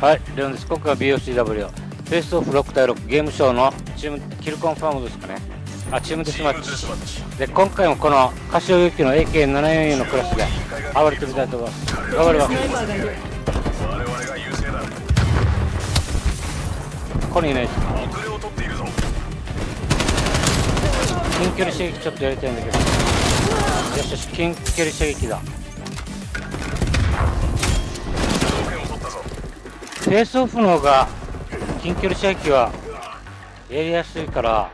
はい、レオンです。今回は BOCW、フェイスオフ6対6ゲームショーのチームキルコンファームですかね。あ、チームデスマッチ。で、今回もこのカシオユキの AK744 のクラスで暴れてみたいと思います。頑張ります。ここにいないです。近距離射撃ちょっとやりたいんだけど。よしよし、近距離射撃だ。フェイスオフの方が近距離射撃はやりやすいから。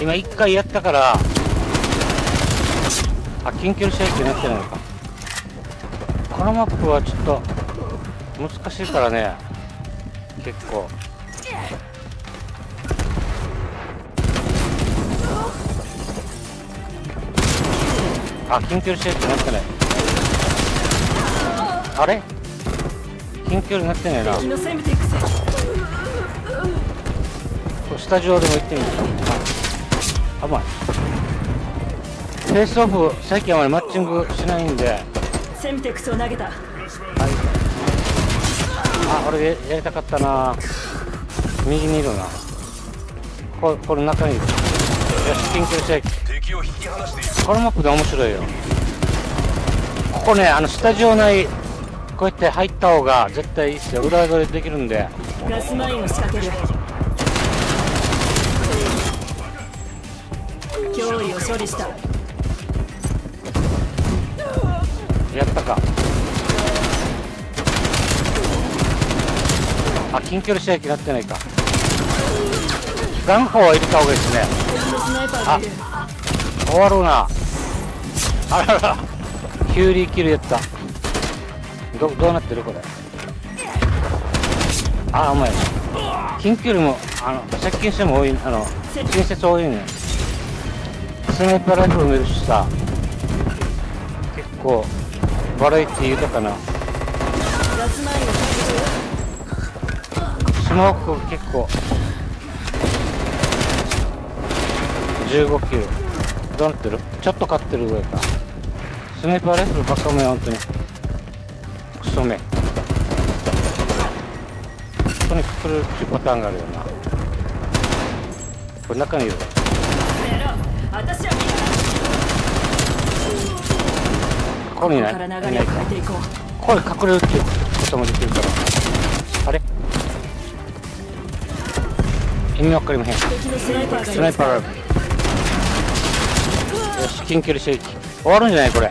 今一回やったからあ近距離射撃になってないのか。このマップはちょっと難しいからね。結構。あ、近距離射撃なってない。あれ？近距離なってないな。スタジオでも行ってみる？あ、甘い。フェイスオフ、最近あまりマッチングしないんで。セミテクスを投げた。はい。あ、俺やりたかったな。右にいるな。ここれ中にいる。よし、近距離射撃。このマップで面白いよ。ここねあのスタジオ内こうやって入った方が絶対いいっすよ。裏取りできるんで。ガスマインを仕掛ける。脅威を処理した。やったか。あ近距離射撃になってないか。ガンホーは入れた方がいいですね。あ終わろうな。あらら。キュウリキルやった。どどうなってるこれ？あお前。近距離もあの接近しても多いあの近接多いね。スナイパーライフルもいるしさ。結構バラエティ豊かな。スモーク結構。15キロどうなってる？ちょっと勝ってるぐらいか。スナイパーライフルバカめ本当にクソめここに来るっていうパターンがあるよな。これ中にいるここにいない？いないか。これ隠れるっていうこともできるから。あれ？意味わかりまへん。スナイパーライフル。よし近距離射撃終わるんじゃないこれ。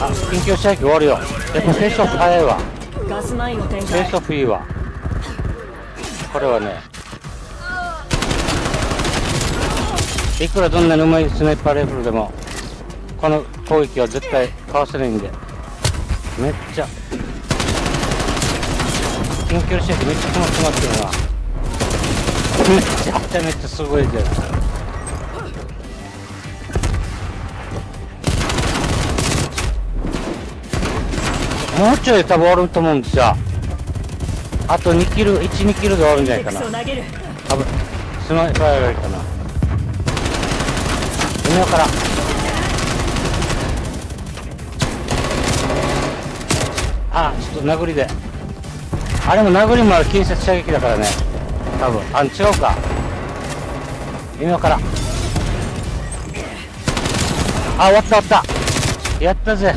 あ近距離射撃終わるよ。やっぱフェイスオフ早いわ。フェイスオフいいわ。これはねいくらどんなにうまいスナイパーライフルでもこの攻撃は絶対かわせないんで。めっちゃ近距離射撃めっちゃ詰まってますよな。めちゃめちゃめっちゃすごいじゃんもうちょい多分終わると思うんですよ。あと2キル12キルで終わるんじゃないかな。多分スナイパーがいいかな今から。あちょっと殴りで。あれも殴りもある。近接射撃だからね。多分。あ違うか。今からあ終わった終わった。やったぜ。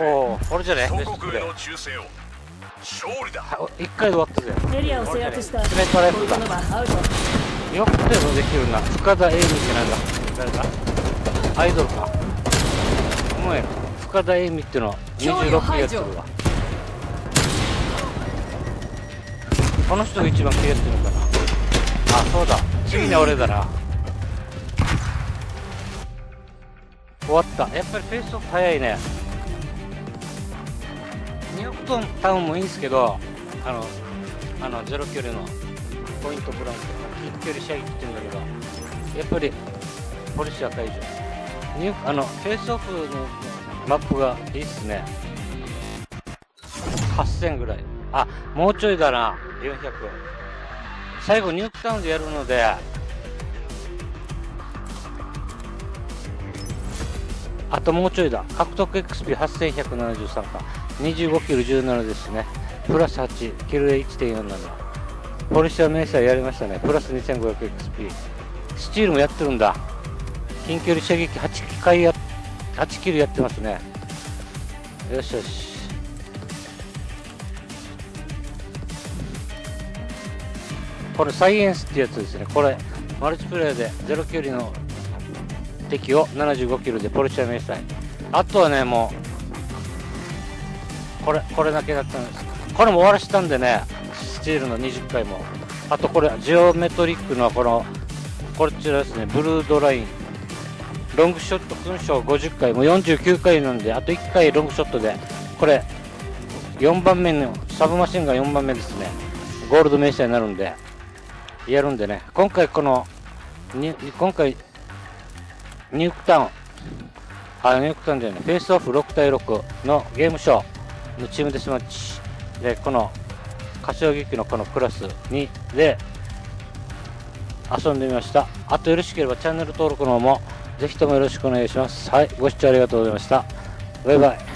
おお俺じゃね。勝利だ。一回で終わったぜ。エリアを制圧した。スメトレフだよくてもできるな。深田栄美ってなんだ。誰だ？アイドルか。お前深田恵美ってのは26やってるわ。この人が一番気がってるのかなあそうだ。次に俺だな終わった。やっぱりペースオフ早いね。2億トンタウンもいいんですけどあのあのゼロ距離のポイントブランク近距離射撃って言うんだけどやっぱりポリシー赤いじゃんあのフェイスオフのマップがいいっすね。8000ぐらい。あもうちょいだな。400最後ニュークタウンでやるので。あともうちょいだ。獲得 XP8173 か。25キル17ですね。プラス8キル1.47ポリシャー明細やりましたね。プラス 2500XP スチールもやってるんだ。近距離射撃8回やって8キルやってますね。よしよし。これサイエンスってやつですね。これマルチプレイでゼロ距離の敵を75キロでポルシャ明細あとはねもうこれこれだけだったんです。これも終わらしたんでねスチールの20回も。あとこれジオメトリックのこのこちらですね。ブルードライン。ロングショット勲章50回もう49回なんであと1回ロングショットでこれ4番目のサブマシンが4番目ですね。ゴールド名車になるんでやるんでね。今回この今回ニュークタウンあニュークタウンじゃないフェイスオフ6対6のゲームショーのチームデスマッチでこの柏木のこのクラスにで遊んでみました。あとよろしければチャンネル登録の方もぜひともよろしくお願いします。はいご視聴ありがとうございました。バイバイ。